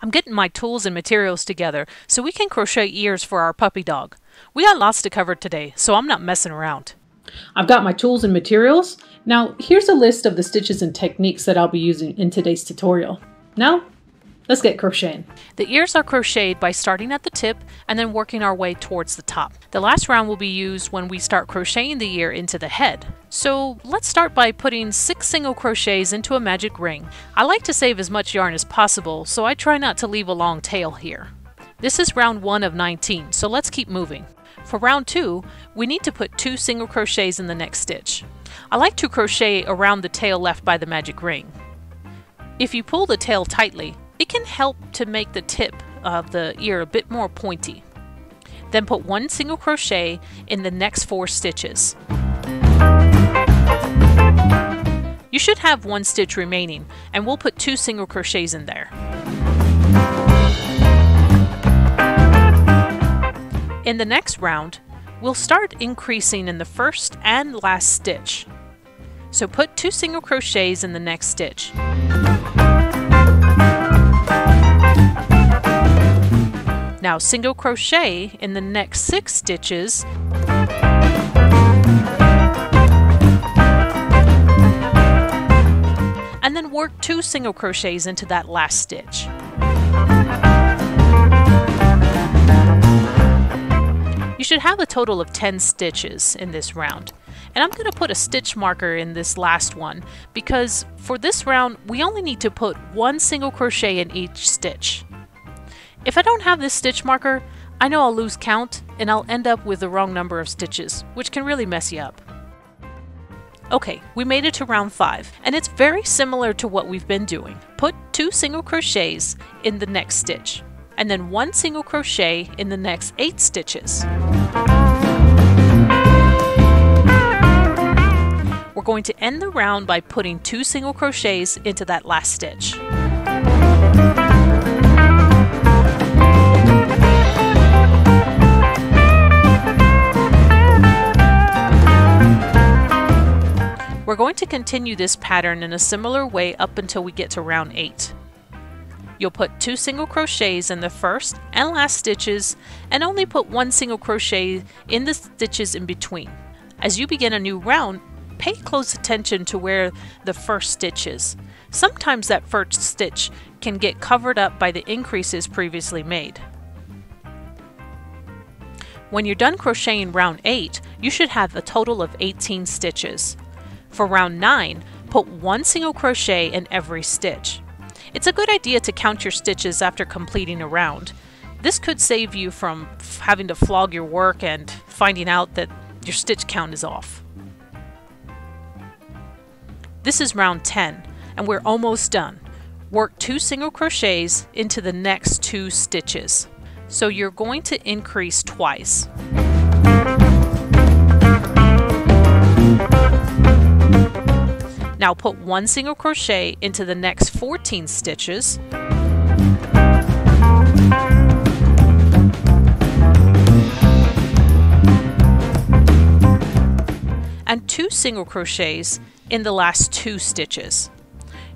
I'm getting my tools and materials together so we can crochet ears for our puppy dog. We got lots to cover today, so I'm not messing around. I've got my tools and materials. Now, here's a list of the stitches and techniques that I'll be using in today's tutorial. Now, let's get crocheting. The ears are crocheted by starting at the tip and then working our way towards the top. The last round will be used when we start crocheting the ear into the head. So let's start by putting 6 single crochets into a magic ring. I like to save as much yarn as possible, so I try not to leave a long tail here. This is round 1 of 19, so let's keep moving. For round 2, we need to put 2 single crochets in the next stitch. I like to crochet around the tail left by the magic ring. If you pull the tail tightly, it can help to make the tip of the ear a bit more pointy. Then put one single crochet in the next four stitches. You should have one stitch remaining, and we'll put two single crochets in there. In the next round, we'll start increasing in the first and last stitch. So put two single crochets in the next stitch. Now single crochet in the next six stitches and then work two single crochets into that last stitch. You should have a total of 10 stitches in this round. And I'm going to put a stitch marker in this last one because for this round we only need to put one single crochet in each stitch. If I don't have this stitch marker, I know I'll lose count and I'll end up with the wrong number of stitches, which can really mess you up. Okay, we made it to round 5, and it's very similar to what we've been doing. Put two single crochets in the next stitch and then one single crochet in the next 8 stitches. We're going to end the round by putting two single crochets into that last stitch. Going to continue this pattern in a similar way up until we get to round 8. You'll put two single crochets in the first and last stitches and only put one single crochet in the stitches in between. As you begin a new round, pay close attention to where the first stitch is. Sometimes that first stitch can get covered up by the increases previously made. When you're done crocheting round 8, you should have a total of 18 stitches. For round 9, put one single crochet in every stitch. It's a good idea to count your stitches after completing a round. This could save you from having to frog your work and finding out that your stitch count is off. This is round 10 and we're almost done. Work two single crochets into the next two stitches. So you're going to increase twice. Now put one single crochet into the next 14 stitches. and two single crochets in the last two stitches.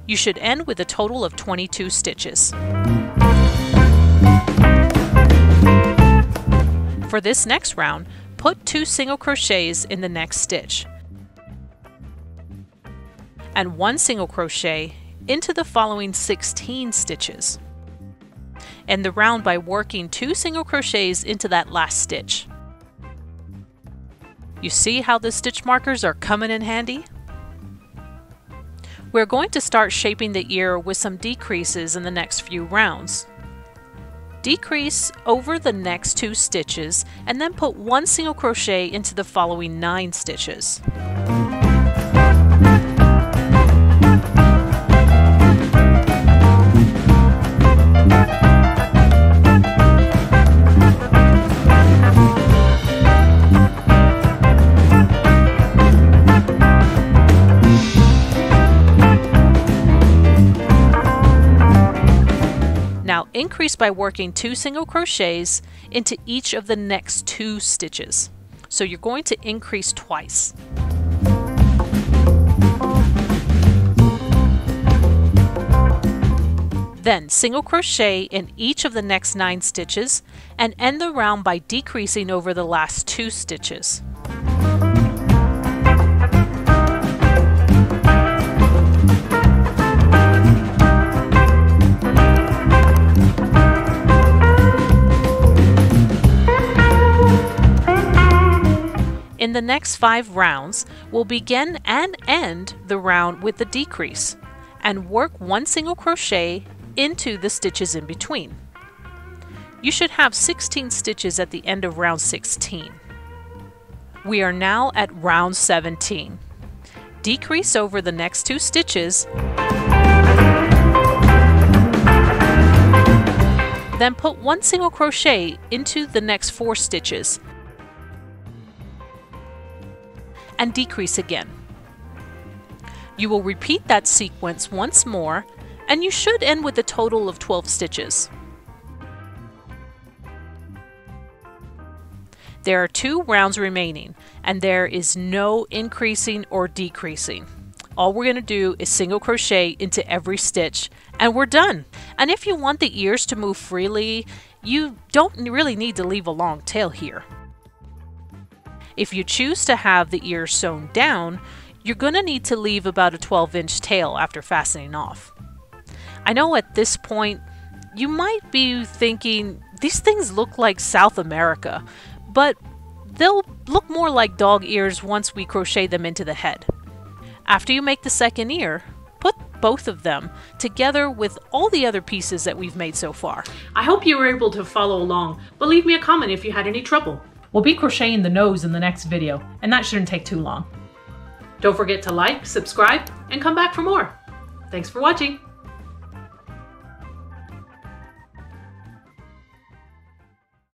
You should end with a total of 22 stitches. For this next round, put two single crochets in the next stitch and one single crochet into the following 16 stitches. End the round by working two single crochets into that last stitch. You see how the stitch markers are coming in handy? We're going to start shaping the ear with some decreases in the next few rounds. Decrease over the next two stitches and then put one single crochet into the following nine stitches. Increase by working two single crochets into each of the next two stitches. So you're going to increase twice. Then single crochet in each of the next 9 stitches and end the round by decreasing over the last 2 stitches. In the next five rounds, we'll begin and end the round with a decrease and work one single crochet into the stitches in between. You should have 16 stitches at the end of round 16. We are now at round 17. Decrease over the next two stitches then put one single crochet into the next four stitches and decrease again. You will repeat that sequence once more and you should end with a total of 12 stitches. There are two rounds remaining and there is no increasing or decreasing. All we're going to do is single crochet into every stitch and we're done. And if you want the ears to move freely, you don't really need to leave a long tail here. If you choose to have the ears sewn down, you're going to need to leave about a 12 inch tail after fastening off. I know at this point you might be thinking these things look like South America, but they'll look more like dog ears once we crochet them into the head. After you make the second ear, put both of them together with all the other pieces that we've made so far. I hope you were able to follow along, but leave me a comment if you had any trouble. We'll be crocheting the nose in the next video, and that shouldn't take too long. Don't forget to like, subscribe, and come back for more. Thanks for watching!